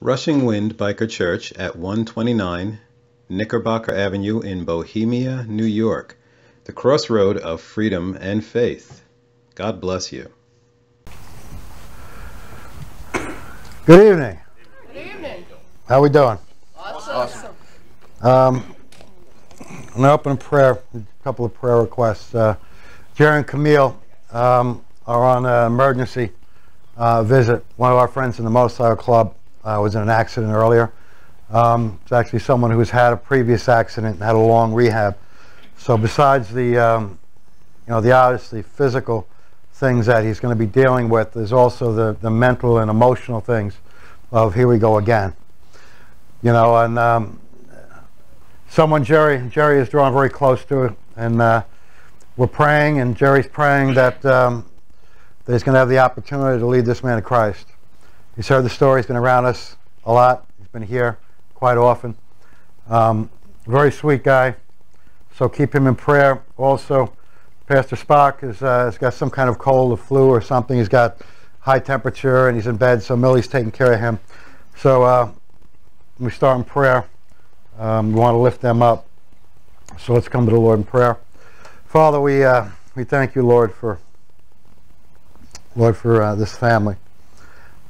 Rushing Wind Biker Church at 129 Knickerbocker Avenue in Bohemia, New York, the crossroad of freedom and faith. God bless you. Good evening. Good evening. How we doing? Awesome. awesome. Um, I'm going to open a prayer, a couple of prayer requests. Uh, Jerry and Camille um, are on an emergency uh, visit. One of our friends in the Motorcycle Club uh, was in an accident earlier. Um, it's actually someone who's had a previous accident and had a long rehab. So besides the, um, you know, the obviously physical things that he's going to be dealing with, there's also the, the mental and emotional things of here we go again. You know, and um, someone Jerry Jerry is drawn very close to, and uh, we're praying, and Jerry's praying that um, that he's going to have the opportunity to lead this man to Christ. He's heard the story. He's been around us a lot. He's been here quite often. Um, very sweet guy. So keep him in prayer. Also, Pastor Spock has, uh, has got some kind of cold or flu or something. He's got high temperature and he's in bed. So Millie's taking care of him. So uh, we start in prayer. Um, we want to lift them up. So let's come to the Lord in prayer. Father, we uh, we thank you, Lord, for Lord for uh, this family.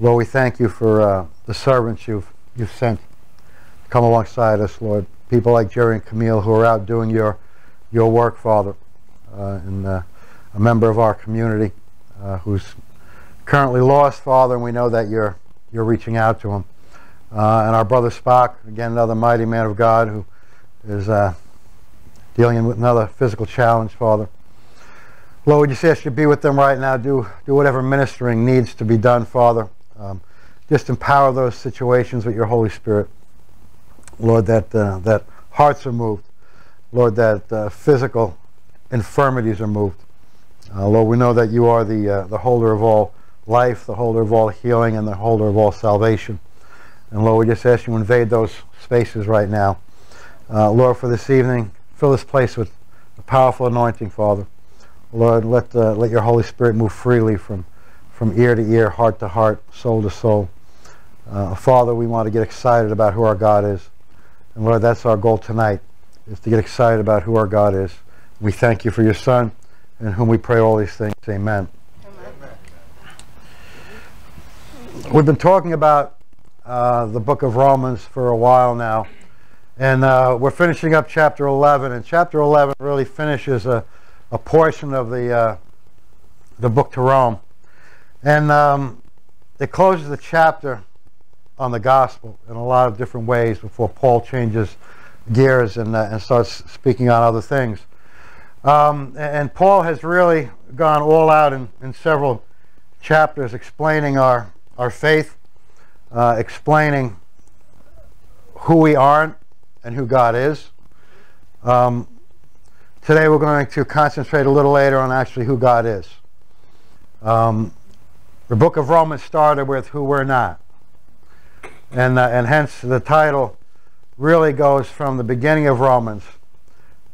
Lord, we thank you for uh, the servants you've you've sent to come alongside us, Lord. People like Jerry and Camille who are out doing your your work, Father, uh, and uh, a member of our community uh, who's currently lost, Father, and we know that you're you're reaching out to him. Uh, and our brother Spock, again, another mighty man of God who is uh, dealing with another physical challenge, Father. Lord, we just ask you to be with them right now. Do, do whatever ministering needs to be done, Father. Um, just empower those situations with your Holy Spirit. Lord, that, uh, that hearts are moved. Lord, that uh, physical infirmities are moved. Uh, Lord, we know that you are the, uh, the holder of all life, the holder of all healing, and the holder of all salvation. And Lord, we just ask you to invade those spaces right now. Uh, Lord, for this evening, fill this place with a powerful anointing, Father. Lord, let, uh, let your Holy Spirit move freely from, from ear to ear, heart to heart, soul to soul. Uh, Father, we want to get excited about who our God is. And Lord, that's our goal tonight, is to get excited about who our God is. We thank you for your Son, in whom we pray all these things. Amen. Amen. We've been talking about uh, the book of Romans for a while now. And uh, we're finishing up chapter 11. And chapter 11 really finishes a, a portion of the, uh, the book to Rome. And um, it closes the chapter on the gospel in a lot of different ways before Paul changes gears and, uh, and starts speaking on other things. Um, and Paul has really gone all out in, in several chapters explaining our, our faith uh, explaining who we aren't and who God is. Um, today we're going to concentrate a little later on actually who God is. Um, the book of Romans started with who we're not. And, uh, and hence the title really goes from the beginning of Romans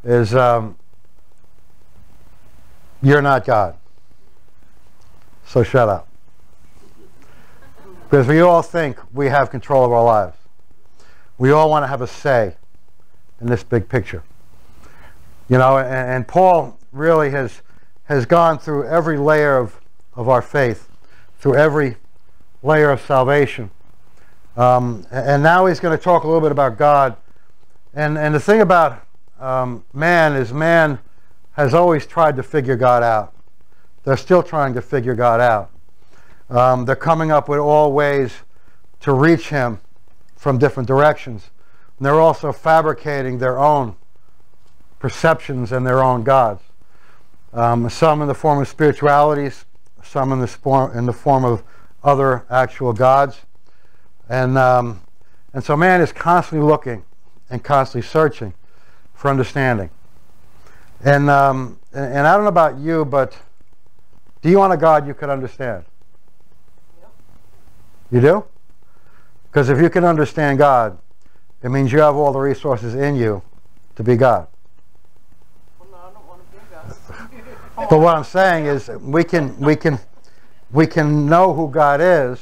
is um, You're not God. So shut up. Because we all think we have control of our lives. We all want to have a say in this big picture. You know, and, and Paul really has, has gone through every layer of, of our faith, through every layer of salvation. Um, and now he's going to talk a little bit about God. And, and the thing about um, man is man has always tried to figure God out. They're still trying to figure God out. Um, they're coming up with all ways to reach him from different directions. And they're also fabricating their own perceptions and their own gods. Um, some in the form of spiritualities, some in the, form, in the form of other actual gods. And, um, and so man is constantly looking and constantly searching for understanding. And, um, and, and I don't know about you, but do you want a God you could understand? You do? Because if you can understand God, it means you have all the resources in you to be God. Well, no, I don't want to be God. But what I'm saying is we can we can we can know who God is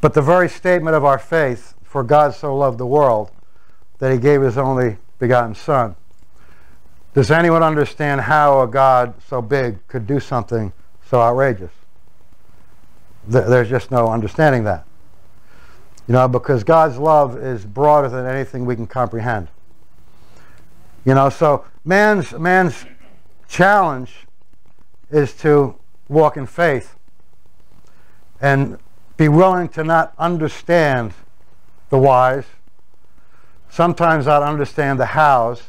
but the very statement of our faith, for God so loved the world that he gave his only begotten Son. Does anyone understand how a God so big could do something so outrageous? There's just no understanding that. You know, because God's love is broader than anything we can comprehend. You know, so man's man's challenge is to walk in faith and be willing to not understand the whys, sometimes not understand the hows,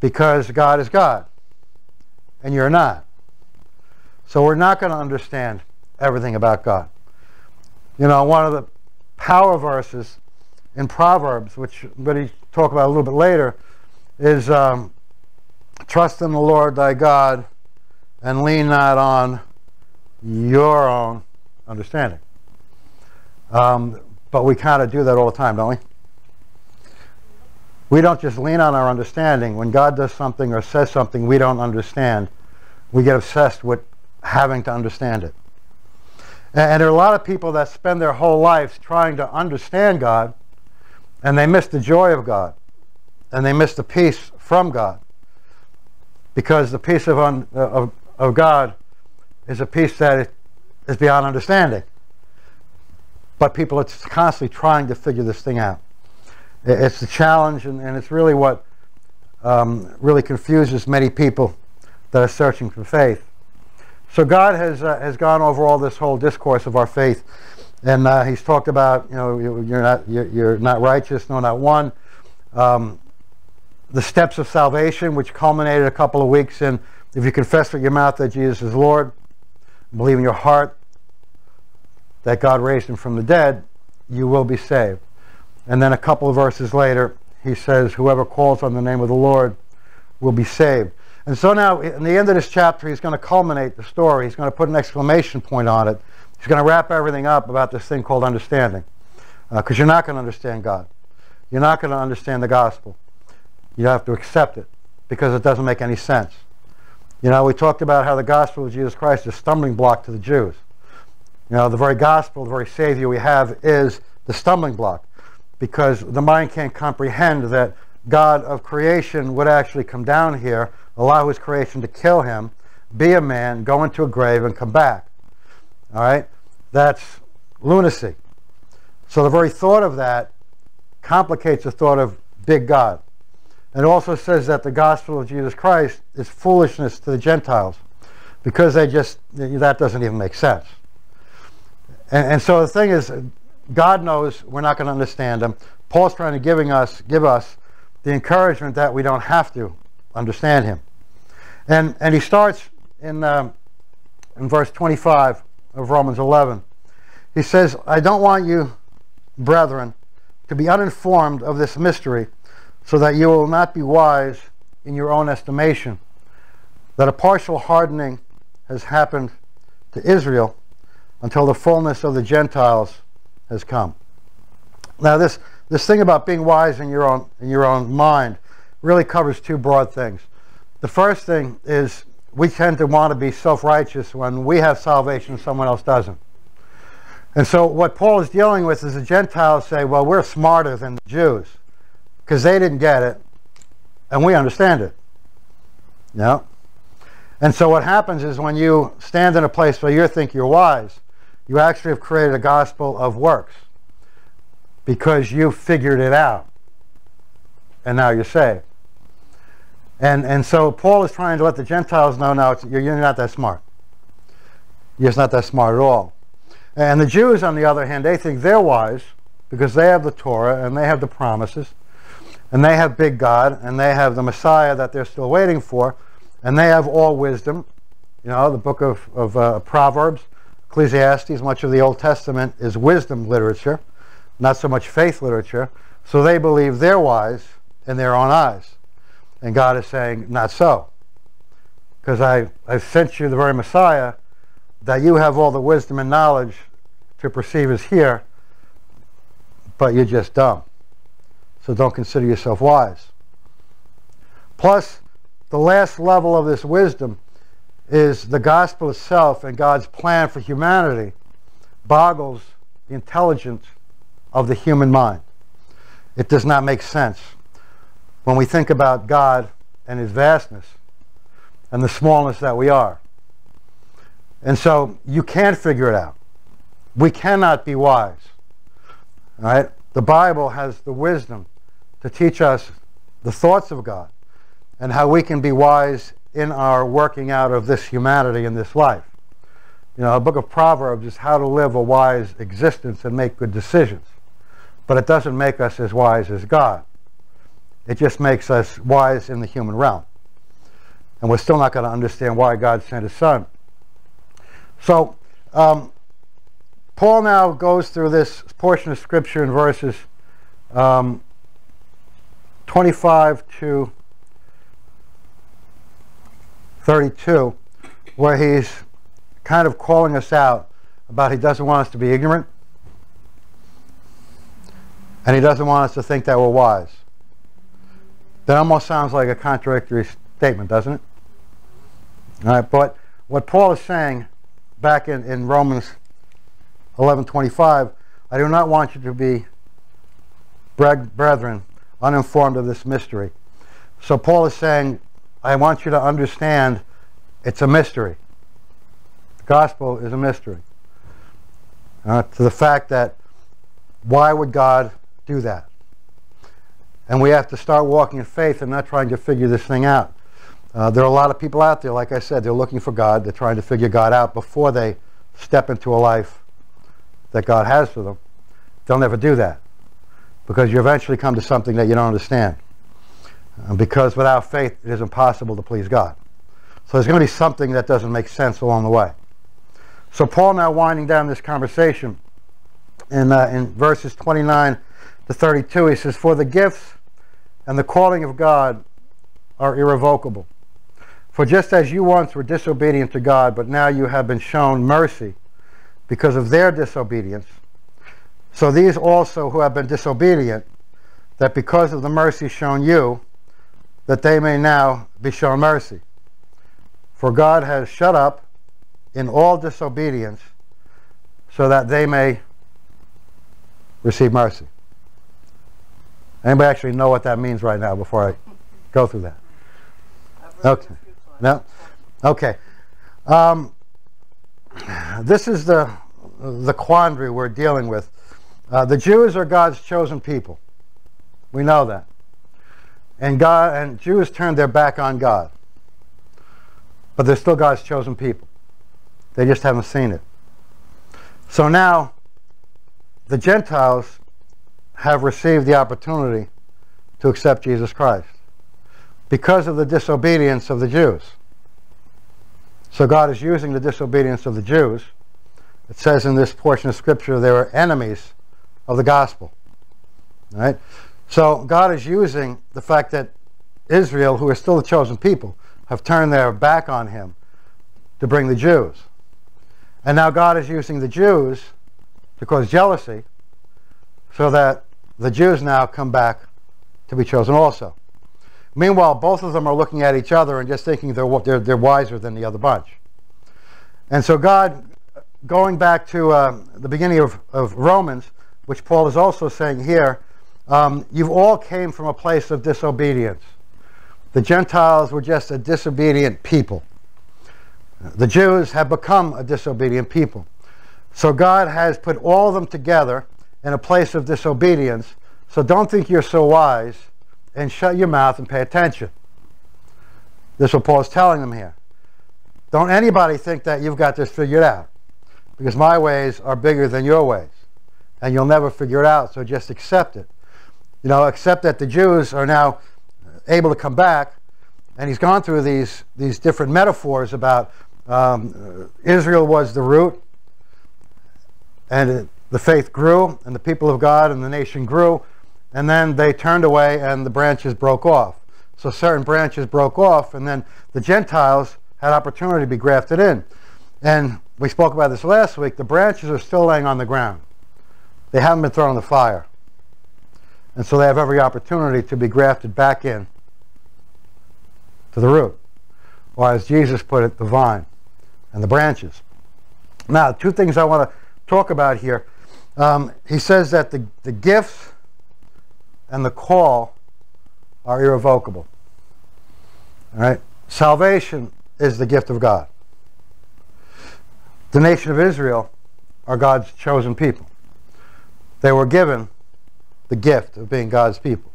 because God is God and you're not. So we're not going to understand everything about God. You know, one of the power verses in Proverbs, which we talk about a little bit later, is um, trust in the Lord thy God and lean not on your own understanding. Um, but we kind of do that all the time, don't we? We don't just lean on our understanding. When God does something or says something we don't understand, we get obsessed with having to understand it. And there are a lot of people that spend their whole lives trying to understand God, and they miss the joy of God, and they miss the peace from God. Because the peace of, un, of, of God is a peace that is beyond understanding. But people are constantly trying to figure this thing out. It's a challenge, and, and it's really what um, really confuses many people that are searching for faith. So God has uh, has gone over all this whole discourse of our faith, and uh, He's talked about you know you're not you're, you're not righteous, no, not one. Um, the steps of salvation, which culminated a couple of weeks in if you confess with your mouth that Jesus is Lord, believe in your heart that God raised him from the dead, you will be saved. And then a couple of verses later, he says, Whoever calls on the name of the Lord will be saved. And so now, in the end of this chapter, he's going to culminate the story. He's going to put an exclamation point on it. He's going to wrap everything up about this thing called understanding. Because uh, you're not going to understand God. You're not going to understand the gospel. You have to accept it because it doesn't make any sense. You know, we talked about how the gospel of Jesus Christ is a stumbling block to the Jews. You know, the very gospel, the very Savior we have is the stumbling block because the mind can't comprehend that God of creation would actually come down here allow his creation to kill him, be a man, go into a grave, and come back. All right? That's lunacy. So the very thought of that complicates the thought of big God. It also says that the gospel of Jesus Christ is foolishness to the Gentiles because they just, that doesn't even make sense. And, and so the thing is, God knows we're not going to understand him. Paul's trying to giving us, give us the encouragement that we don't have to understand him. And, and he starts in, um, in verse 25 of Romans 11. He says, I don't want you, brethren, to be uninformed of this mystery, so that you will not be wise in your own estimation, that a partial hardening has happened to Israel until the fullness of the Gentiles has come. Now, this, this thing about being wise in your own, in your own mind really covers two broad things. The first thing is we tend to want to be self-righteous when we have salvation and someone else doesn't. And so what Paul is dealing with is the Gentiles say, well, we're smarter than the Jews because they didn't get it and we understand it. Yeah. And so what happens is when you stand in a place where you think you're wise, you actually have created a gospel of works because you figured it out and now you're saved. And, and so Paul is trying to let the Gentiles know now you're, you're not that smart. You're not that smart at all. And the Jews, on the other hand, they think they're wise because they have the Torah and they have the promises and they have big God and they have the Messiah that they're still waiting for and they have all wisdom. You know, the book of, of uh, Proverbs, Ecclesiastes, much of the Old Testament is wisdom literature, not so much faith literature. So they believe they're wise in their own eyes. And God is saying, not so. Because I, I sent you the very Messiah that you have all the wisdom and knowledge to perceive is here, but you're just dumb. So don't consider yourself wise. Plus, the last level of this wisdom is the gospel itself and God's plan for humanity boggles the intelligence of the human mind. It does not make sense. When we think about God and his vastness and the smallness that we are. And so you can't figure it out. We cannot be wise. All right? The Bible has the wisdom to teach us the thoughts of God and how we can be wise in our working out of this humanity in this life. You know, the book of Proverbs is how to live a wise existence and make good decisions. But it doesn't make us as wise as God. It just makes us wise in the human realm. And we're still not going to understand why God sent his son. So, um, Paul now goes through this portion of Scripture in verses um, 25 to 32, where he's kind of calling us out about he doesn't want us to be ignorant and he doesn't want us to think that we're wise. That almost sounds like a contradictory statement, doesn't it? All right, but what Paul is saying back in, in Romans 11.25, I do not want you to be, brethren, uninformed of this mystery. So Paul is saying, I want you to understand it's a mystery. The gospel is a mystery. Uh, to the fact that why would God do that? And we have to start walking in faith and not trying to figure this thing out. Uh, there are a lot of people out there, like I said, they're looking for God. They're trying to figure God out before they step into a life that God has for them. They'll never do that because you eventually come to something that you don't understand. Because without faith, it is impossible to please God. So there's going to be something that doesn't make sense along the way. So Paul now winding down this conversation in, uh, in verses 29 to 32, he says, For the gifts and the calling of God are irrevocable. For just as you once were disobedient to God, but now you have been shown mercy because of their disobedience, so these also who have been disobedient, that because of the mercy shown you, that they may now be shown mercy. For God has shut up in all disobedience so that they may receive mercy. Anybody actually know what that means right now before I go through that? Okay. No? Okay. Um, this is the, the quandary we're dealing with. Uh, the Jews are God's chosen people. We know that. And God and Jews turned their back on God. But they're still God's chosen people. They just haven't seen it. So now the Gentiles have received the opportunity to accept Jesus Christ because of the disobedience of the Jews. So God is using the disobedience of the Jews. It says in this portion of Scripture they were enemies of the gospel. Right? So God is using the fact that Israel, who are still the chosen people, have turned their back on him to bring the Jews. And now God is using the Jews to cause jealousy so that the Jews now come back to be chosen also. Meanwhile, both of them are looking at each other and just thinking they're, they're, they're wiser than the other bunch. And so God, going back to uh, the beginning of, of Romans, which Paul is also saying here, um, you've all came from a place of disobedience. The Gentiles were just a disobedient people. The Jews have become a disobedient people. So God has put all of them together in a place of disobedience. So don't think you're so wise and shut your mouth and pay attention. This is what Paul is telling them here. Don't anybody think that you've got this figured out because my ways are bigger than your ways and you'll never figure it out. So just accept it. You know, accept that the Jews are now able to come back and he's gone through these, these different metaphors about um, Israel was the root and it, the faith grew and the people of God and the nation grew and then they turned away and the branches broke off. So certain branches broke off and then the Gentiles had opportunity to be grafted in. And we spoke about this last week. The branches are still laying on the ground. They haven't been thrown in the fire. And so they have every opportunity to be grafted back in to the root. Or as Jesus put it, the vine and the branches. Now, two things I want to talk about here. Um, he says that the, the gifts and the call are irrevocable. All right? Salvation is the gift of God. The nation of Israel are God's chosen people. They were given the gift of being God's people.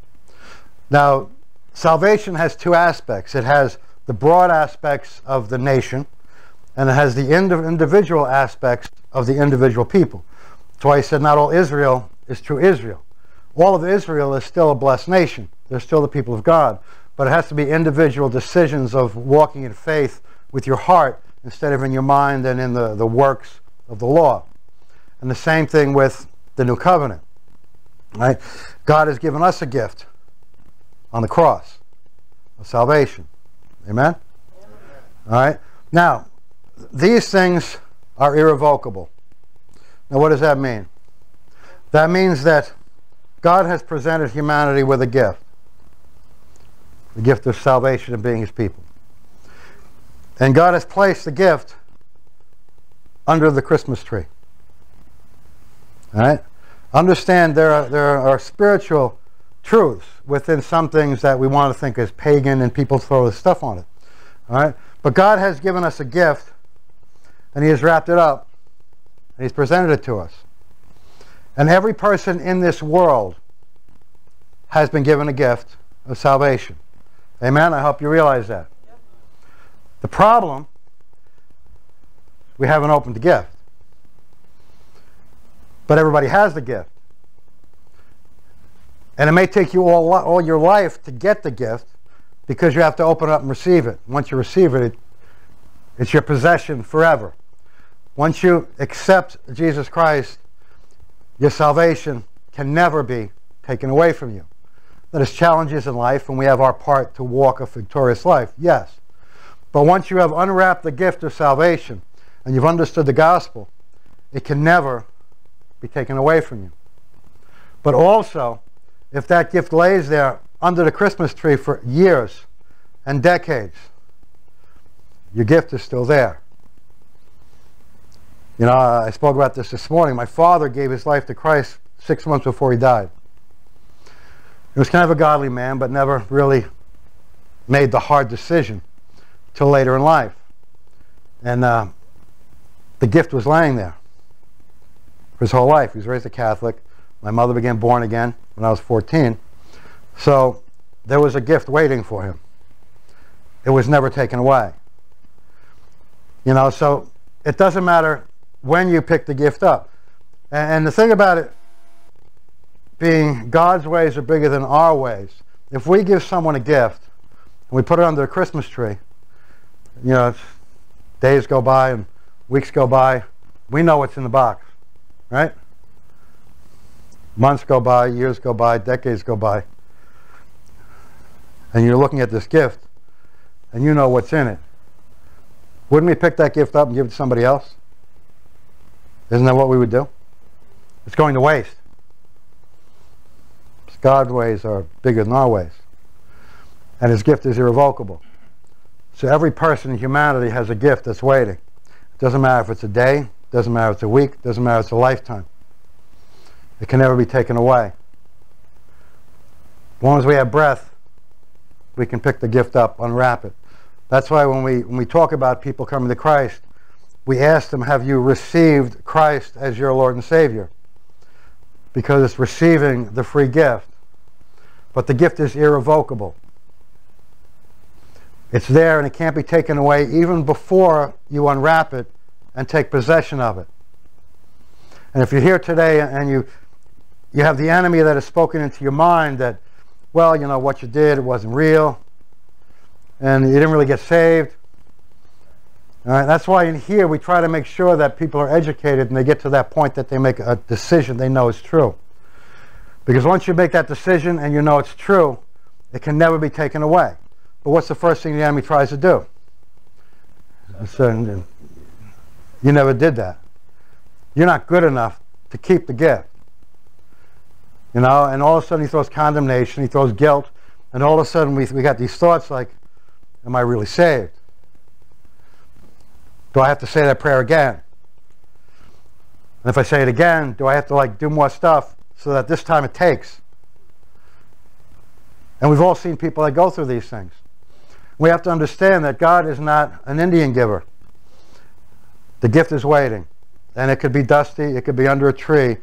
Now, salvation has two aspects. It has the broad aspects of the nation, and it has the individual aspects of the individual people. That's why he said not all Israel is true Israel. All of Israel is still a blessed nation. They're still the people of God. But it has to be individual decisions of walking in faith with your heart instead of in your mind and in the, the works of the law. And the same thing with the new covenant. Right? God has given us a gift on the cross of salvation. Amen? All right? Now, these things are irrevocable. Now, what does that mean? That means that God has presented humanity with a gift the gift of salvation and being his people. And God has placed the gift under the Christmas tree. All right? Understand there are, there are spiritual truths within some things that we want to think is pagan and people throw this stuff on it. All right? But God has given us a gift and he has wrapped it up and he's presented it to us. And every person in this world has been given a gift of salvation. Amen? I hope you realize that. The problem, we haven't opened the gift. But everybody has the gift. And it may take you all, all your life to get the gift because you have to open it up and receive it. Once you receive it, it it's your possession forever. Once you accept Jesus Christ, your salvation can never be taken away from you. There's challenges in life, and we have our part to walk a victorious life, yes. But once you have unwrapped the gift of salvation and you've understood the gospel, it can never be taken away from you. But also, if that gift lays there under the Christmas tree for years and decades, your gift is still there. You know, I spoke about this this morning. My father gave his life to Christ six months before he died. He was kind of a godly man, but never really made the hard decision till later in life. And uh, the gift was laying there for his whole life. He was raised a Catholic. My mother began born again when I was 14. So there was a gift waiting for him. It was never taken away. You know, so it doesn't matter when you pick the gift up. And the thing about it being God's ways are bigger than our ways. If we give someone a gift and we put it under a Christmas tree, you know, days go by and weeks go by, we know what's in the box, right? Months go by, years go by, decades go by. And you're looking at this gift and you know what's in it. Wouldn't we pick that gift up and give it to somebody else? Isn't that what we would do? It's going to waste. God's ways are bigger than our ways. And his gift is irrevocable. So every person in humanity has a gift that's waiting. It doesn't matter if it's a day, doesn't matter if it's a week, doesn't matter if it's a lifetime. It can never be taken away. As long as we have breath, we can pick the gift up, unwrap it. That's why when we, when we talk about people coming to Christ, we ask them, have you received Christ as your Lord and Savior? Because it's receiving the free gift. But the gift is irrevocable. It's there and it can't be taken away even before you unwrap it and take possession of it. And if you're here today and you you have the enemy that has spoken into your mind that, well, you know, what you did, it wasn't real, and you didn't really get saved. All right, that's why in here we try to make sure that people are educated and they get to that point that they make a decision they know is true. Because once you make that decision and you know it's true, it can never be taken away. But what's the first thing the enemy tries to do? You never did that. You're not good enough to keep the gift. You know, and all of a sudden he throws condemnation, he throws guilt, and all of a sudden we, we got these thoughts like, am I really saved? Do I have to say that prayer again? And if I say it again, do I have to like do more stuff so that this time it takes? And we've all seen people that go through these things. We have to understand that God is not an Indian giver. The gift is waiting. And it could be dusty, it could be under a tree,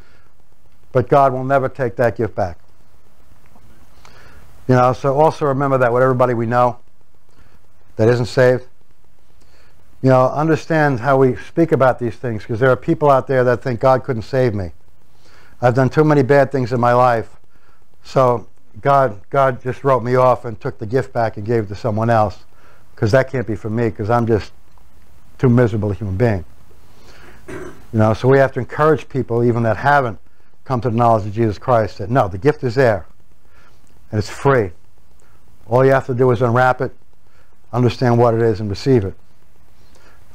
but God will never take that gift back. You know, so also remember that with everybody we know that isn't saved. You know, understand how we speak about these things because there are people out there that think God couldn't save me. I've done too many bad things in my life. So God, God just wrote me off and took the gift back and gave it to someone else because that can't be for me because I'm just too miserable a human being. You know, so we have to encourage people, even that haven't come to the knowledge of Jesus Christ, that no, the gift is there and it's free. All you have to do is unwrap it, understand what it is, and receive it.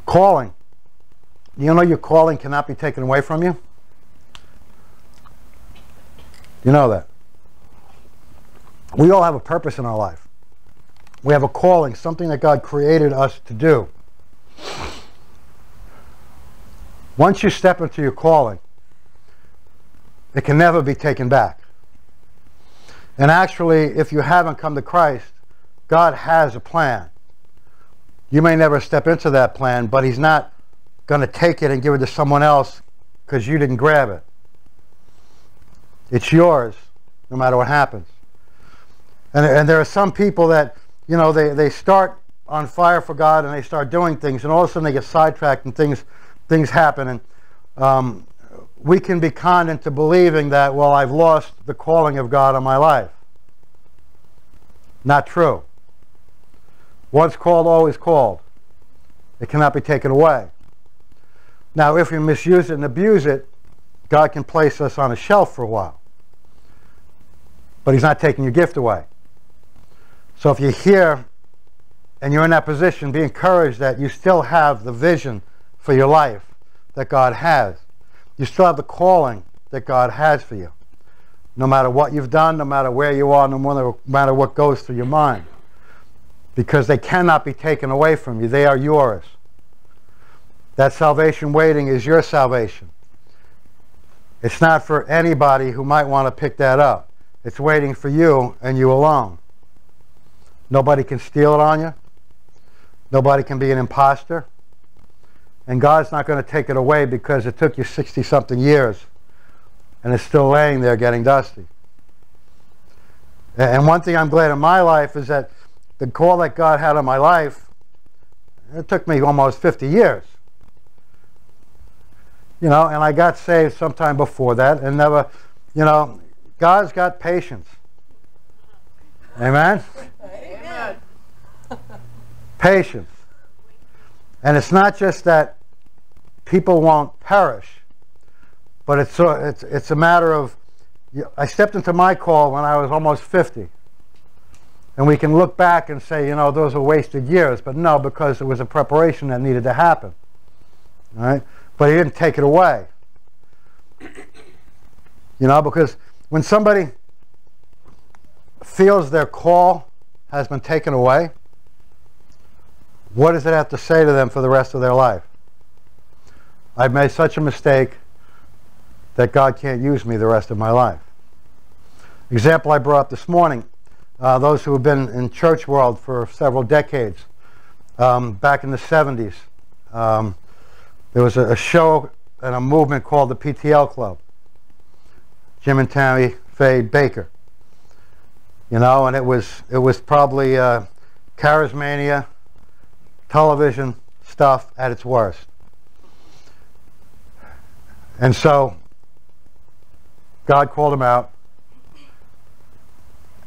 Calling. You know your calling cannot be taken away from you? You know that. We all have a purpose in our life. We have a calling, something that God created us to do. Once you step into your calling, it can never be taken back. And actually, if you haven't come to Christ, God has a plan. You may never step into that plan, but He's not going to take it and give it to someone else because you didn't grab it. It's yours, no matter what happens. And, and there are some people that, you know, they, they start on fire for God and they start doing things, and all of a sudden they get sidetracked and things, things happen. And um, we can be conned into believing that, well, I've lost the calling of God on my life. Not true. Once called, always called. It cannot be taken away. Now, if we misuse it and abuse it, God can place us on a shelf for a while. But He's not taking your gift away. So if you're here and you're in that position, be encouraged that you still have the vision for your life that God has. You still have the calling that God has for you. No matter what you've done, no matter where you are, no matter what goes through your mind because they cannot be taken away from you. They are yours. That salvation waiting is your salvation. It's not for anybody who might want to pick that up. It's waiting for you and you alone. Nobody can steal it on you. Nobody can be an imposter. And God's not going to take it away because it took you 60 something years and it's still laying there getting dusty. And one thing I'm glad in my life is that the call that God had on my life, it took me almost 50 years. You know, and I got saved sometime before that and never, you know, God's got patience. Amen? Amen. Patience. And it's not just that people won't perish, but it's, uh, it's, it's a matter of, I stepped into my call when I was almost 50. And we can look back and say, you know, those are wasted years. But no, because there was a preparation that needed to happen. Right? But he didn't take it away. You know, because when somebody feels their call has been taken away, what does it have to say to them for the rest of their life? I've made such a mistake that God can't use me the rest of my life. Example I brought up this morning uh, those who have been in church world for several decades. Um, back in the 70s, um, there was a, a, show and a movement called the PTL Club. Jim and Tammy Faye Bakker. You know, and it was it was probably uh, charismania, television stuff at its worst. And so God called him out,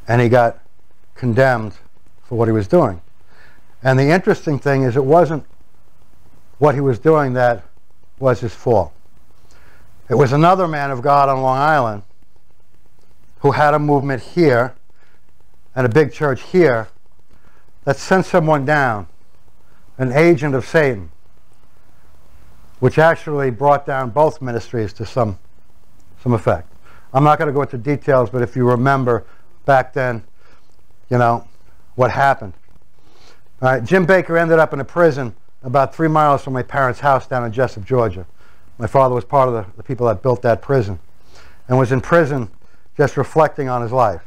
and he got condemned for what he was doing. And the interesting thing is it wasn't what he was doing that was his fault. It was another man of God on Long Island who had a movement here and a big church here that sent someone down, an agent of Satan, which actually brought down both ministries to some, some effect. I'm not going to go into details, but if you remember back then, you know, what happened. All right, Jim Bakker ended up in a prison about three miles from my parents' house down in Jesup, Georgia. My father was part of the, the people that built that prison and was in prison just reflecting on his life.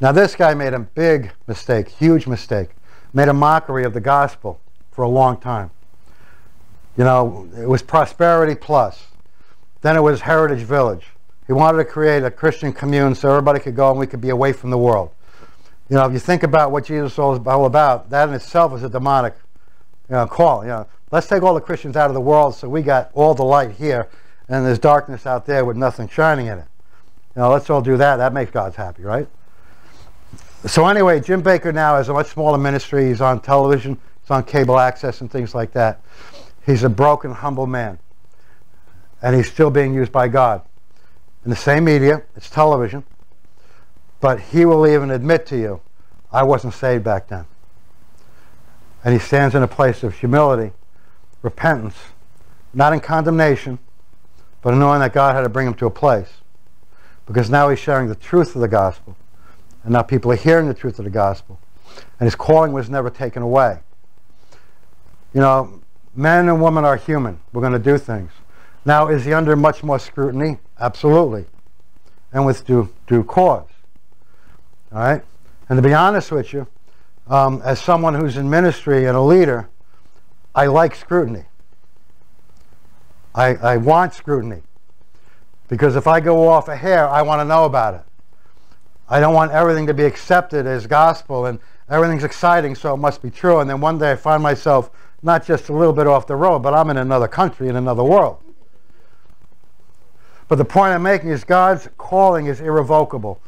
Now, this guy made a big mistake, huge mistake, made a mockery of the gospel for a long time. You know, it was prosperity plus. Then it was Heritage Village. He wanted to create a Christian commune so everybody could go and we could be away from the world. You know, if you think about what Jesus was all about, that in itself is a demonic you know, call. You know, let's take all the Christians out of the world so we got all the light here and there's darkness out there with nothing shining in it. You know, let's all do that. That makes God's happy, right? So anyway, Jim Bakker now has a much smaller ministry. He's on television, he's on cable access and things like that. He's a broken, humble man. And he's still being used by God. In the same media, it's television. But he will even admit to you, I wasn't saved back then. And he stands in a place of humility, repentance, not in condemnation, but in knowing that God had to bring him to a place. Because now he's sharing the truth of the gospel. And now people are hearing the truth of the gospel. And his calling was never taken away. You know, men and women are human. We're going to do things. Now, is he under much more scrutiny? Absolutely. And with due, due cause. All right? And to be honest with you, um, as someone who's in ministry and a leader, I like scrutiny. I, I want scrutiny. Because if I go off a hair, I want to know about it. I don't want everything to be accepted as gospel and everything's exciting, so it must be true. And then one day I find myself not just a little bit off the road, but I'm in another country, in another world. But the point I'm making is God's calling is irrevocable.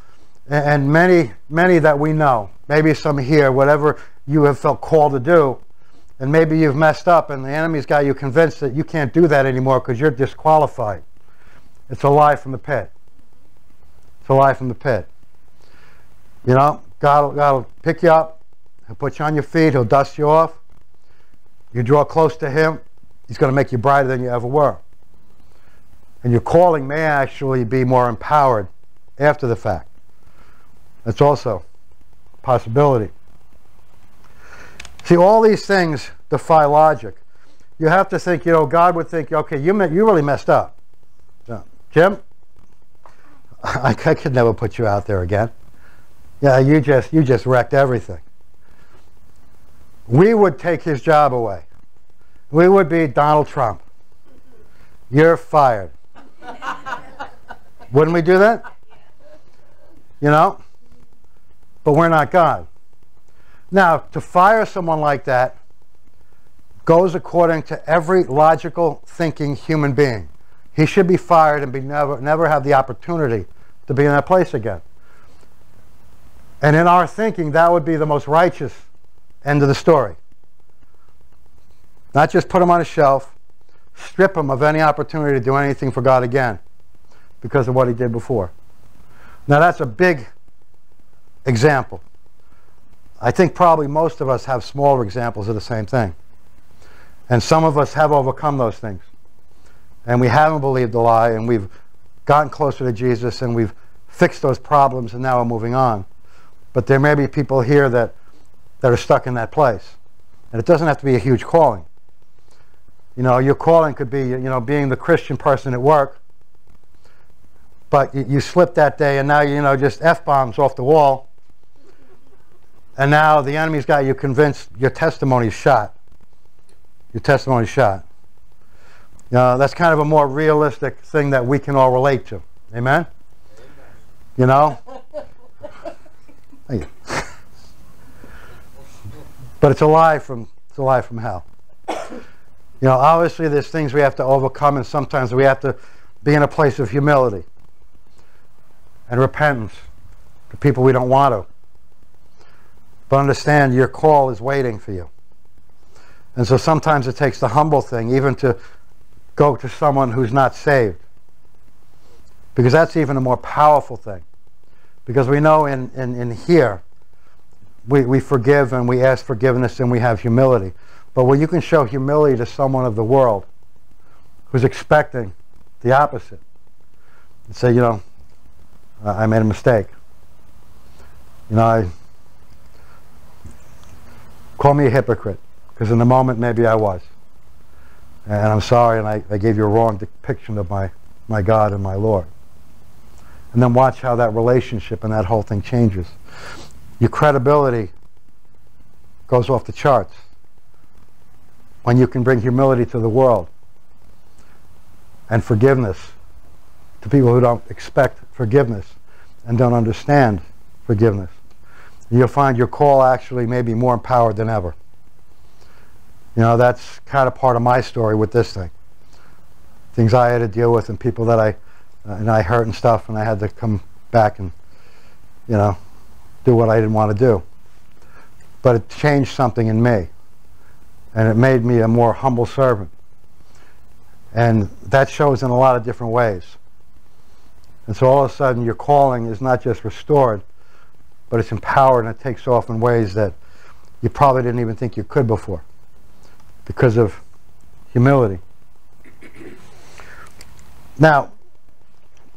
And many, many that we know, maybe some here, whatever you have felt called to do, and maybe you've messed up and the enemy's got you convinced that you can't do that anymore because you're disqualified. It's a lie from the pit. It's a lie from the pit. You know, God, will pick you up, He'll put you on your feet, He'll dust you off. You draw close to Him, He's going to make you brighter than you ever were. And your calling may actually be more empowered after the fact. That's also a possibility. See, all these things defy logic. You have to think, you know, God would think, okay, you, you really messed up. Jim, I, I could never put you out there again. Yeah, you just, you just wrecked everything. We would take his job away. We would be Donald Trump. You're fired. Wouldn't we do that? You know? But we're not God. Now, to fire someone like that goes according to every logical thinking human being. He should be fired and be never, never have the opportunity to be in that place again. And in our thinking, that would be the most righteous end of the story. Not just put him on a shelf, strip him of any opportunity to do anything for God again because of what he did before. Now that's a big example. I think probably most of us have smaller examples of the same thing. And some of us have overcome those things. And we haven't believed the lie, and we've gotten closer to Jesus, and we've fixed those problems, and now we're moving on. But there may be people here that, that are stuck in that place. And it doesn't have to be a huge calling. You know, your calling could be, you know, being the Christian person at work. But you, you slipped that day, and now, you know, just F-bombs off the wall. And now the enemy's got you convinced your testimony's shot. Your testimony's shot. You know, that's kind of a more realistic thing that we can all relate to. Amen? You know? But it's a lie from it's a lie from hell. You know, obviously there's things we have to overcome and sometimes we have to be in a place of humility and repentance to people we don't want to. But understand your call is waiting for you. And so sometimes it takes the humble thing even to go to someone who's not saved. Because that's even a more powerful thing. Because we know in, in, in here, we, we forgive and we ask forgiveness and we have humility. But when you can show humility to someone of the world who's expecting the opposite, and say, you know, I made a mistake. You know, I call me a hypocrite because in the moment maybe I was. And I'm sorry, and I, I gave you a wrong depiction of my, my God and my Lord. And then watch how that relationship and that whole thing changes. Your credibility goes off the charts when you can bring humility to the world and forgiveness to people who don't expect forgiveness and don't understand forgiveness. You'll find your call actually may be more empowered than ever. You know, that's kind of part of my story with this thing. Things I had to deal with and people that I, uh, and I hurt and stuff and I had to come back and, you know, do what I didn't want to do. But it changed something in me. And it made me a more humble servant. And that shows in a lot of different ways. And so all of a sudden your calling is not just restored, but it's empowered and it takes off in ways that you probably didn't even think you could before because of humility. Now,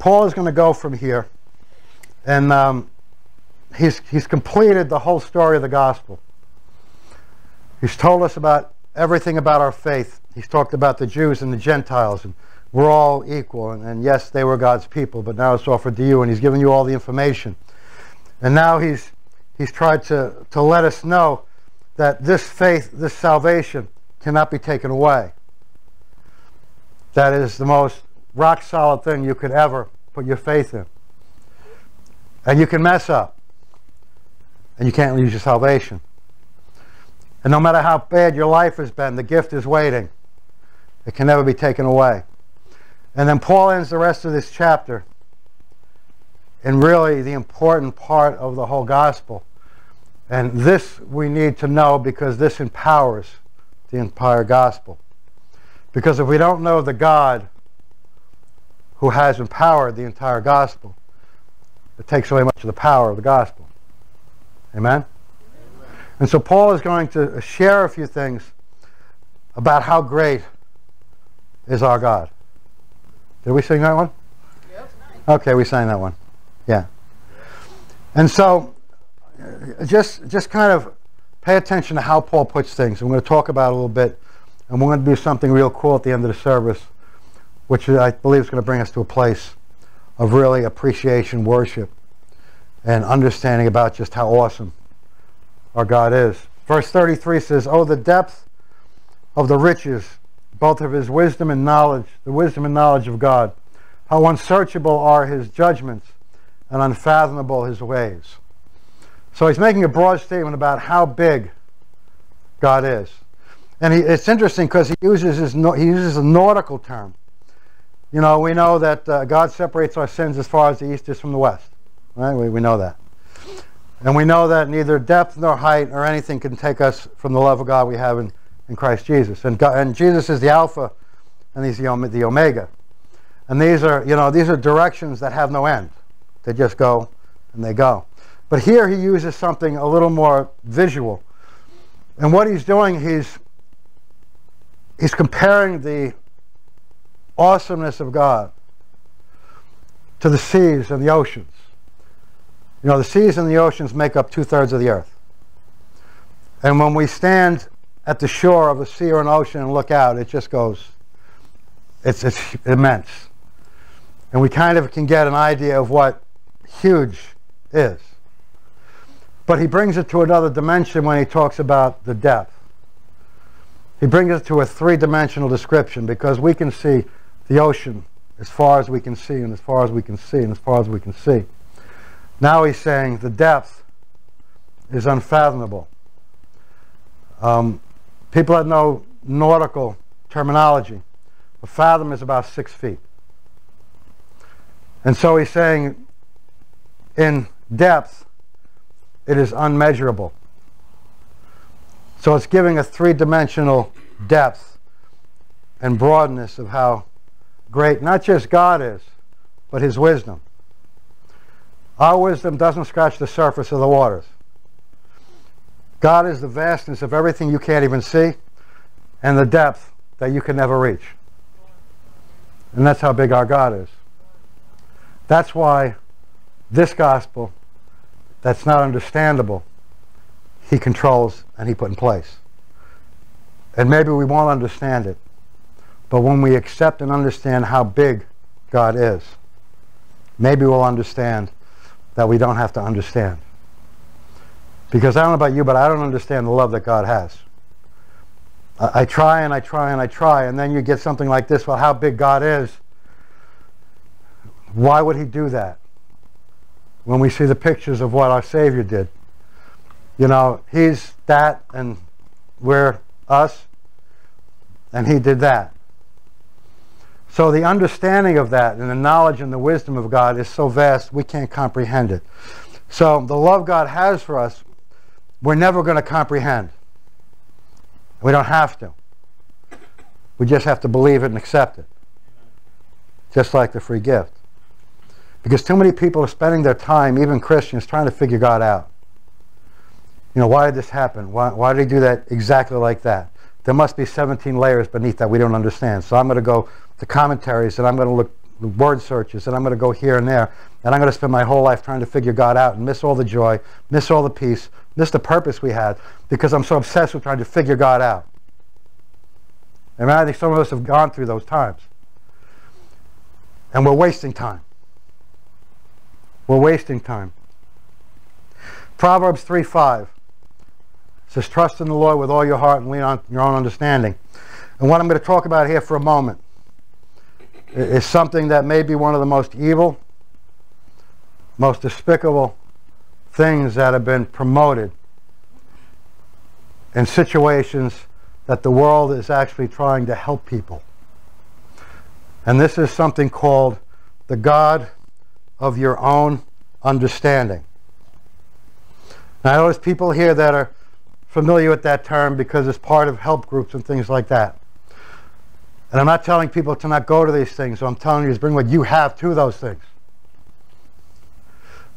Paul is going to go from here, and um, he's, he's completed the whole story of the gospel. He's told us about everything about our faith. He's talked about the Jews and the Gentiles, and we're all equal. And, and yes, they were God's people, but now it's offered to you, and he's given you all the information. And now he's, he's tried to, to let us know that this faith, this salvation, cannot be taken away. That is the most rock solid thing you could ever put your faith in. And you can mess up. And you can't lose your salvation. And no matter how bad your life has been, the gift is waiting. It can never be taken away. And then Paul ends the rest of this chapter in really the important part of the whole gospel. And this we need to know because this empowers the entire gospel. Because if we don't know the God who has empowered the entire gospel, it takes away much of the power of the gospel. Amen? And so Paul is going to share a few things about how great is our God. Did we sing that one? Yep. Okay, we sang that one. Yeah. And so just just kind of pay attention to how Paul puts things. I'm going to talk about it a little bit, and we're going to do something real cool at the end of the service, which I believe is going to bring us to a place of really appreciation, worship, and understanding about just how awesome our God is. Verse 33 says, Oh, the depth of the riches, both of his wisdom and knowledge, the wisdom and knowledge of God. How unsearchable are his judgments and unfathomable his ways. So he's making a broad statement about how big God is. And he, it's interesting because he uses he uses a nautical term. You know, we know that uh, God separates our sins as far as the east is from the west. Right? We, we know that. And we know that neither depth nor height or anything can take us from the love of God we have in, in Christ Jesus. And, God, and Jesus is the Alpha and he's the, the Omega. And these are, you know, these are directions that have no end. They just go and they go. But here he uses something a little more visual. And what he's doing, he's, he's comparing the awesomeness of God to the seas and the oceans. You know, the seas and the oceans make up two thirds of the earth. And when we stand at the shore of a sea or an ocean and look out, it just goes, it's, it's immense. And we kind of can get an idea of what huge is. But he brings it to another dimension when he talks about the depth. He brings it to a three-dimensional description because we can see the ocean as far as we can see and as far as we can see and as far as we can see. Now he's saying the depth is unfathomable. Um, people that know nautical terminology, a fathom is about six feet. And so he's saying in depth, it is unmeasurable. So it's giving a three-dimensional depth and broadness of how great not just God is, but his wisdom. Our wisdom doesn't scratch the surface of the waters. God is the vastness of everything you can't even see and the depth that you can never reach. And that's how big our God is. That's why this gospel that's not understandable, he controls and he put in place. And maybe we won't understand it, But when we accept and understand how big God is, maybe we'll understand that we don't have to understand. Because I don't know about you, but I don't understand the love that God has. I, try and I try and I try, and then you get something like this well, how big God is. Why would He do that? When we see the pictures of what our Savior did. You know, He's that, and we're us, and He did that. So the understanding of that and the knowledge and the wisdom of God is so vast we can't comprehend it. So the love God has for us, we're never going to comprehend. We don't have to. We just have to believe it and accept it. Just like the free gift. Because too many people are spending their time, even Christians, trying to figure God out. You know, why did this happen? Why, why did he do that exactly like that? There must be 17 layers beneath that we don't understand. So I'm going to go to commentaries and I'm going to look word searches and I'm going to go here and there and I'm going to spend my whole life trying to figure God out and miss all the joy, miss all the peace, miss the purpose we had because I'm so obsessed with trying to figure God out. And I think some of us have gone through those times. And we're wasting time. We're wasting time. Proverbs 3 5 says, Trust in the Lord with all your heart and lean on your own understanding. And what I'm going to talk about here for a moment is something that may be one of the most evil, most despicable things that have been promoted in situations that the world is actually trying to help people. And this is something called the God of your own understanding. Now, there's people here that are familiar with that term because it's part of help groups and things like that. And I'm not telling people to not go to these things. So I'm telling you to bring what you have to those things.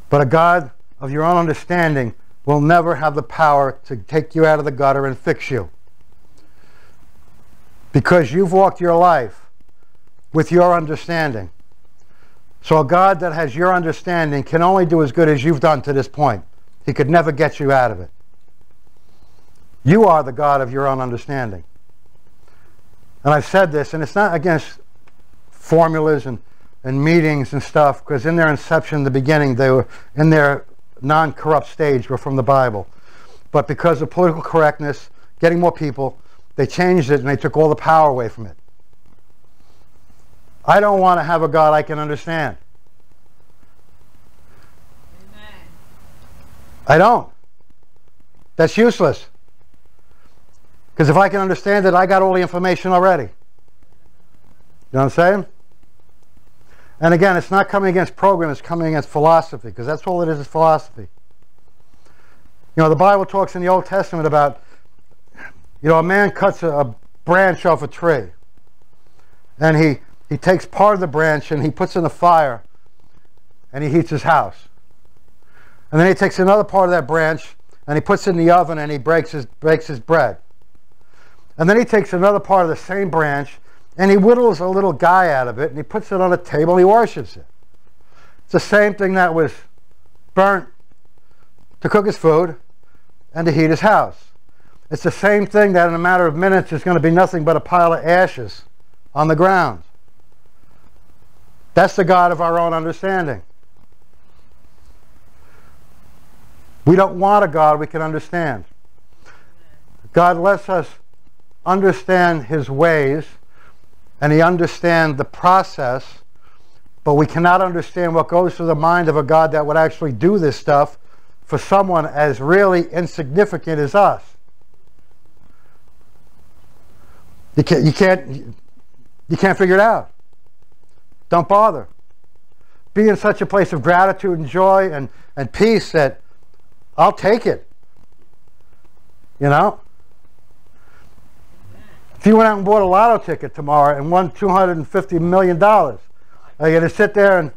But a God of your own understanding will never have the power to take you out of the gutter and fix you. Because you've walked your life with your understanding. So a God that has your understanding can only do as good as you've done to this point. He could never get you out of it. You are the God of your own understanding. And I've said this, and it's not against formulas and, and meetings and stuff, because in their inception, in the beginning, they were in their non-corrupt stage were from the Bible. But because of political correctness, getting more people, they changed it and they took all the power away from it. I don't want to have a God I can understand. Amen. I don't. That's useless. Because if I can understand it, I got all the information already. You know what I'm saying? And again, it's not coming against program, it's coming against philosophy, because that's all it is, is philosophy. You know, the Bible talks in the Old Testament about, you know, a man cuts a, a branch off a tree. And he, he takes part of the branch and he puts in the fire and he heats his house. And then he takes another part of that branch and he puts it in the oven and he breaks his, breaks his bread. And then he takes another part of the same branch and he whittles a little guy out of it and he puts it on a table and he worships it. It's the same thing that was burnt to cook his food and to heat his house. It's the same thing that in a matter of minutes is going to be nothing but a pile of ashes on the ground. That's the God of our own understanding. We don't want a God we can understand. God lets us understand his ways and he understands the process, but we cannot understand what goes through the mind of a God that would actually do this stuff for someone as really insignificant as us. You can't, you can't, you can't figure it out. Don't bother. Be in such a place of gratitude and joy and, and peace that I'll take it. You know? If you went out and bought a lotto ticket tomorrow and won $250 million, are you going to sit there and,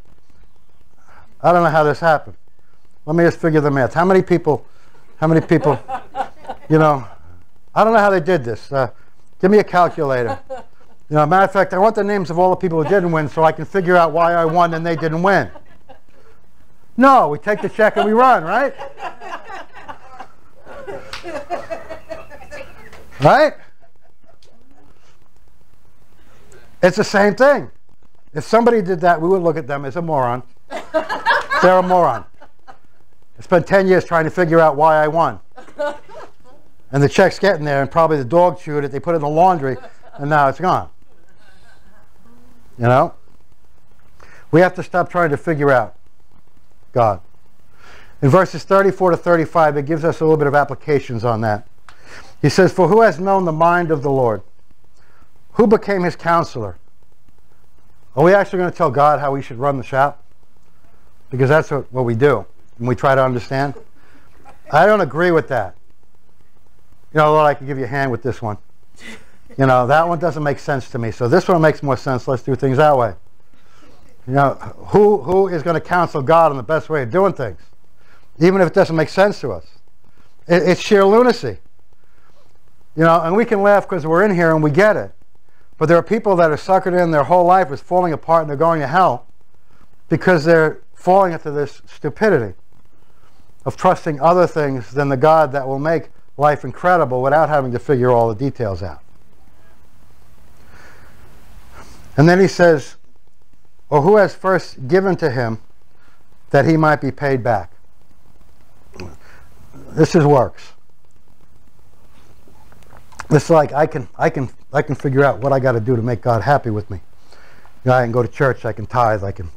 I don't know how this happened. Let me just figure the math. How many people, how many people, you know, I don't know how they did this. Uh, give me a calculator. You know, matter of fact, I want the names of all the people who didn't win so I can figure out why I won and they didn't win. No, we take the check and we run, right? Right? It's the same thing. If somebody did that, we would look at them as a moron. They're a moron. I spent 10 years trying to figure out why I won. And the check's getting there, and probably the dog chewed it. They put it in the laundry, and now it's gone. You know? We have to stop trying to figure out God. In verses 34 to 35, it gives us a little bit of applications on that. He says, For who has known the mind of the Lord? Who became his counselor? Are we actually going to tell God how we should run the shop? Because that's what, what we do and we try to understand. I don't agree with that. You know, Lord, I can give you a hand with this one. You know, that one doesn't make sense to me. So this one makes more sense. Let's do things that way. You know, who, who is going to counsel God on the best way of doing things? Even if it doesn't make sense to us. It, it's sheer lunacy. You know, and we can laugh because we're in here and we get it. But there are people that are suckered in their whole life is falling apart and they're going to hell because they're falling into this stupidity of trusting other things than the God that will make life incredible without having to figure all the details out. And then he says, Or who has first given to him that he might be paid back? This is works. It's like I can I can I can figure out what I got to do to make God happy with me. You know, I can go to church, I can tithe, I can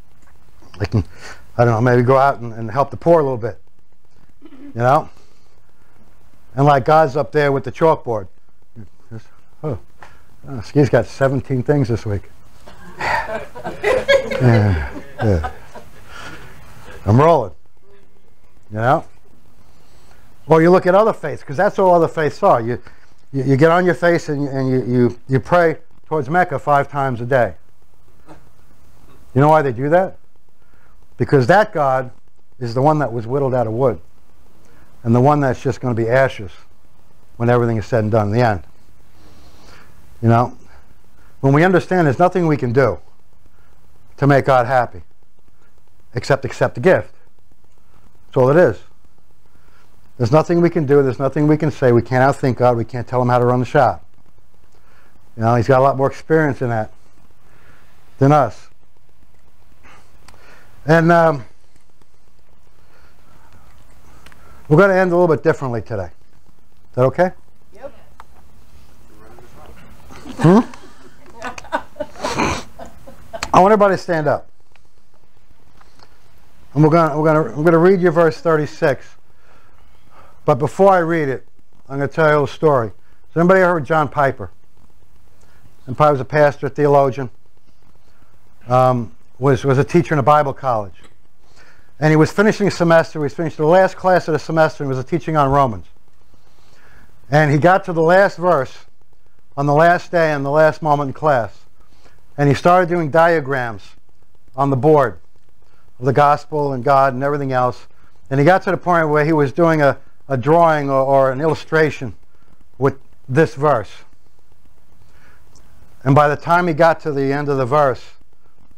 I can I don't know, maybe go out and, and help the poor a little bit. You know? And like God's up there with the chalkboard. Oh, oh Ski's got 17 things this week. yeah, yeah. I'm rolling. You know? Or you look at other faiths, because that's all other faiths are. You, you, you get on your face and, and you, you, you pray towards Mecca five times a day. You know why they do that? Because that God is the one that was whittled out of wood and the one that's just going to be ashes when everything is said and done in the end. You know, when we understand there's nothing we can do to make God happy except accept the gift. That's all it is. There's nothing we can do. There's nothing we can say. We can't outthink God. We can't tell him how to run the shop. You know, he's got a lot more experience in that than us. And um, we're going to end a little bit differently today. Is that okay? Yep. Hmm? I want everybody to stand up. And we're going to, we're going to, we're going to read you verse 36. But before I read it, I'm going to tell you a little story. Has anybody ever heard John Piper? And Piper was a pastor, a theologian, um, was, was a teacher in a Bible college. And he was finishing a semester. He was the last class of the semester and was a teaching on Romans. And he got to the last verse on the last day and the last moment in class. And he started doing diagrams on the board of the gospel and God and everything else. And he got to the point where he was doing a, a drawing or, or an illustration with this verse. And by the time he got to the end of the verse,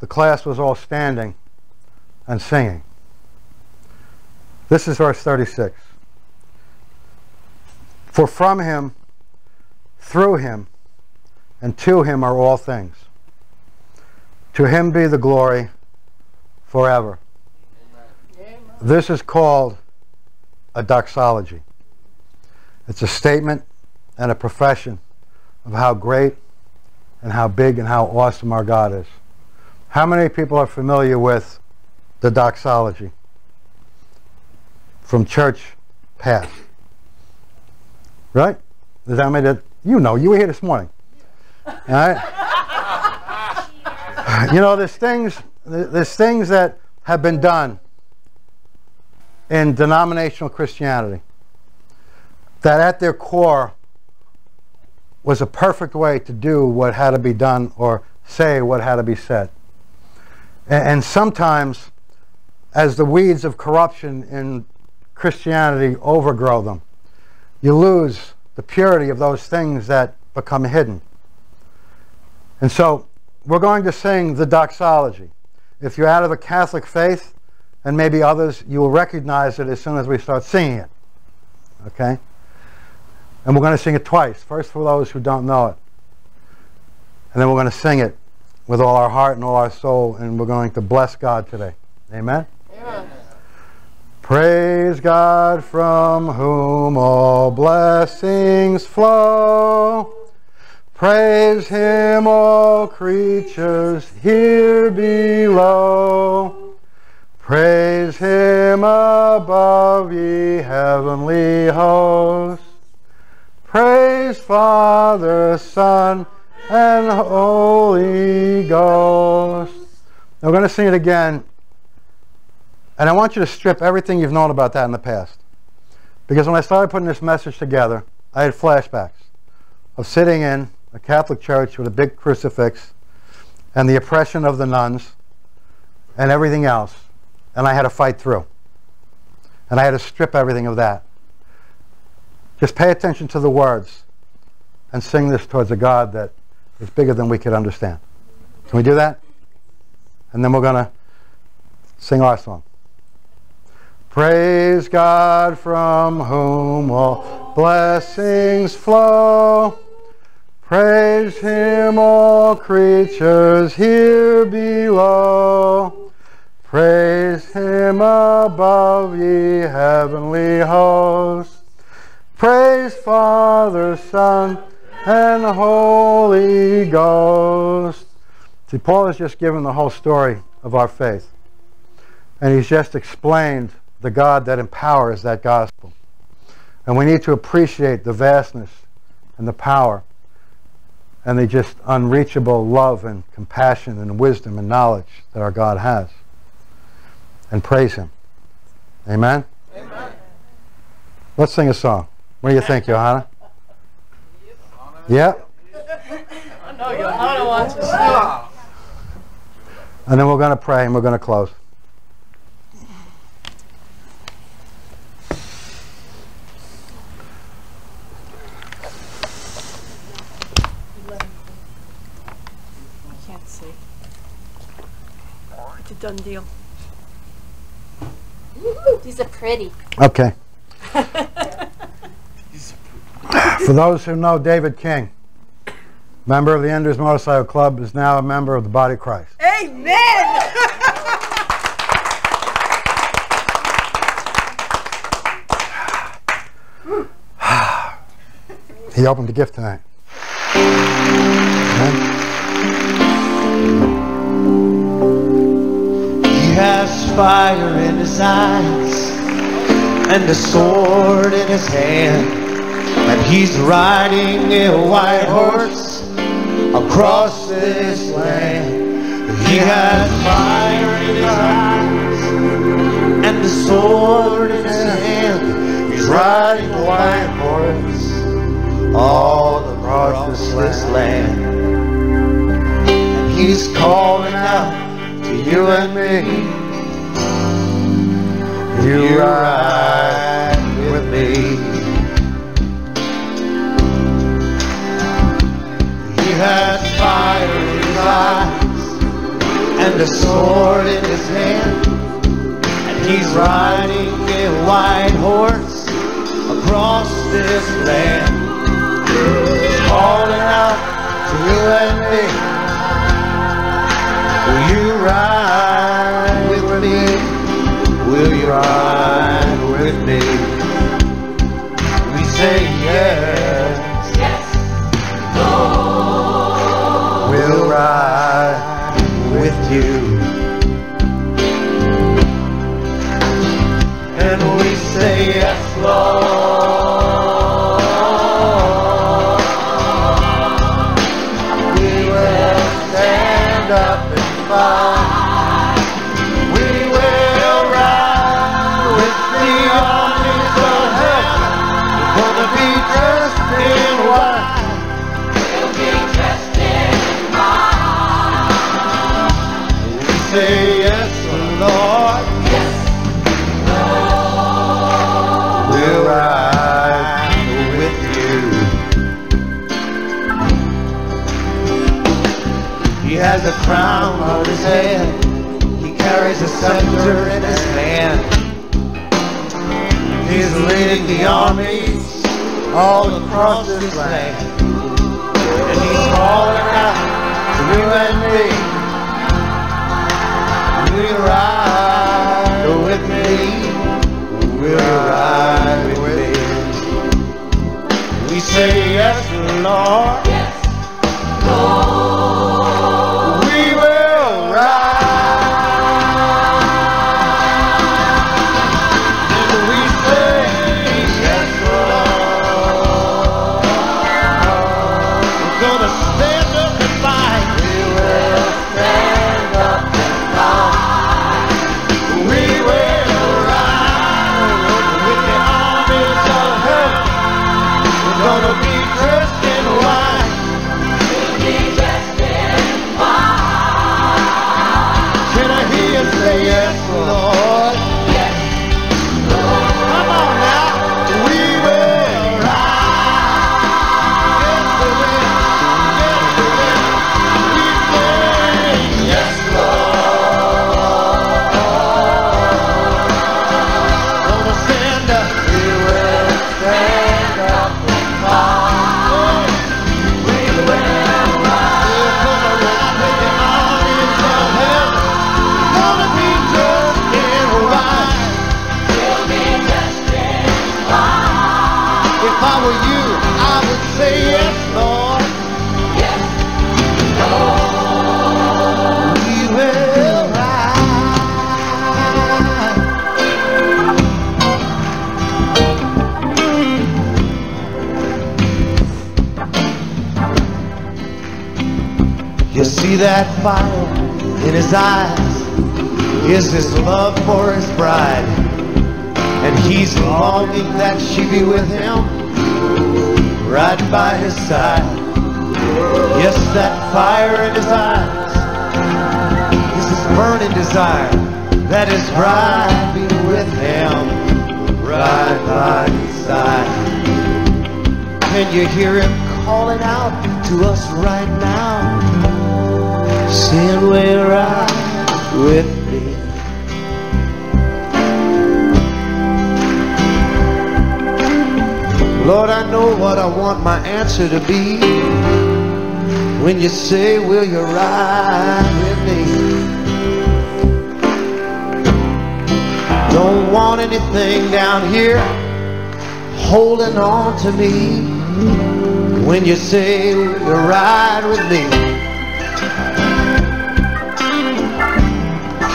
the class was all standing and singing. This is verse 36. For from him, through him, and to him are all things. To him be the glory forever. Amen. This is called a doxology. It's a statement and a profession of how great and how big and how awesome our God is. How many people are familiar with the doxology from church past? Right? Does that mean that you know? You were here this morning. All right? you know, there's things, there's things that have been done in denominational Christianity that at their core was a perfect way to do what had to be done or say what had to be said. And, sometimes, as the weeds of corruption in Christianity overgrow them, you lose the purity of those things that become hidden. And so, we're going to sing the doxology. If you're out of the Catholic faith, and maybe others, you will recognize it as soon as we start singing it. Okay? And we're going to sing it twice. First for those who don't know it. And then we're going to sing it with all our heart and all our soul, and we're going to bless God today. Amen. Amen. Praise God from whom all blessings flow. Praise him, all creatures here below. Praise him above, ye heavenly hosts. Praise Father, Son, and Holy Ghost. Now we're going to sing it again. And I want you to strip everything you've known about that in the past. Because when I started putting this message together, I had flashbacks of sitting in a Catholic church with a big crucifix and the oppression of the nuns and everything else. And I had to fight through. And I had to strip everything of that. Just pay attention to the words and sing this towards a God that is bigger than we could understand. Can we do that? And then we're going to sing our song. Praise God from whom all blessings flow. Praise him, all creatures here below. Praise him above, ye heavenly hosts. Praise Father, Son, and Holy Ghost. See, Paul has just given the whole story of our faith. And he's just explained the God that empowers that gospel. And we need to appreciate the vastness and the power and the just unreachable love and compassion and wisdom and knowledge that our God has. And praise Him. Amen? Amen. Let's sing a song. What do you think, Johanna? Yeah? I know Johanna wants to sing. And then we're going to pray and we're going to close. I can't see. It's a done deal. These are pretty. Okay. For those who know David King, member of the Enders Motorcycle Club, is now a member of the Body of Christ. Amen. He opened the gift tonight. Amen. Has fire in his eyes and a sword in his hand, and he's riding a white horse across this land. He has fire in his eyes and a sword in his hand. He's riding a white horse all across this land. And he's calling out you and me. You ride with me. He has fire in his eyes and a sword in his hand. And he's riding a white horse across this land. Calling out to you and me. Will you ride say crown on his head. He carries a scepter in his hand. He's leading the armies all across this land. And he's calling out to you and me. you ride with me? Will you ride with me? We say yes, Lord. See that fire in his eyes is his love for his bride. And he's longing that she be with him, right by his side. Yes, that fire in his eyes is his burning desire that his bride be with him, right by his side. Can you hear him calling out to us right now? Saying, Will ride with me. Lord, I know what I want my answer to be. When you say, Will you ride with me? Don't want anything down here holding on to me. When you say, Will you ride with me?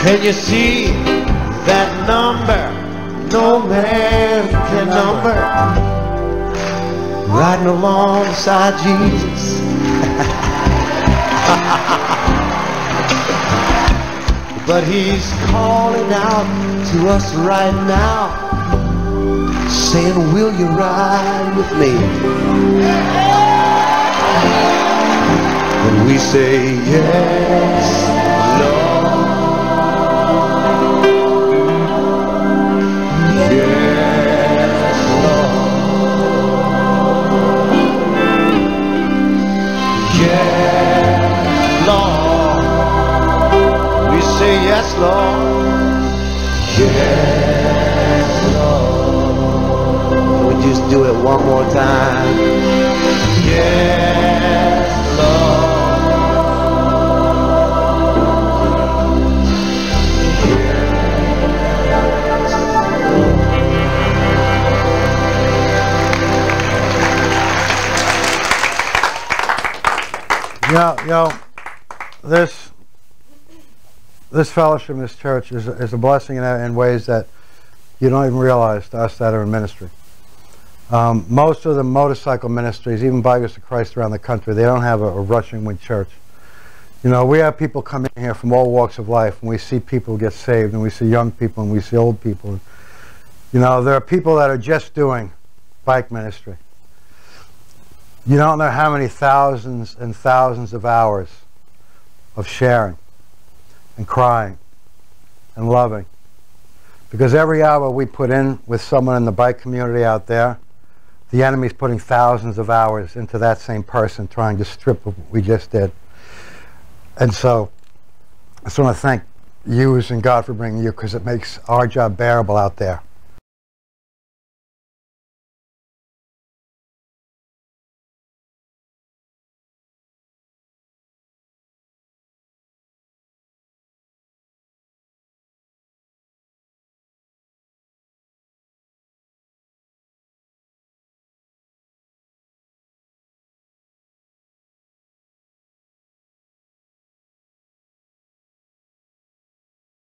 Can you see that number no man can number? Riding alongside Jesus. but he's calling out to us right now, saying, Will you ride with me? And we say, Yes, Yes, Yes, Lord. We say yes, Lord. Yes, Lord. We just do it one more time? Yes, You know, this this fellowship, this church is, is a blessing in, in ways that you don't even realize to us that are in ministry. Um, most of the motorcycle ministries, even Bikers of Christ around the country, they don't have a, a rushing wind church. You know, we have people come in here from all walks of life, and we see people get saved, and we see young people, and we see old people. And, You know, there are people that are just doing bike ministry. You don't know how many thousands and thousands of hours of sharing and crying and loving. Because every hour we put in with someone in the bike community out there, the enemy's putting thousands of hours into that same person trying to strip of what we just did. And so I just want to thank you and God for bringing you because it makes our job bearable out there.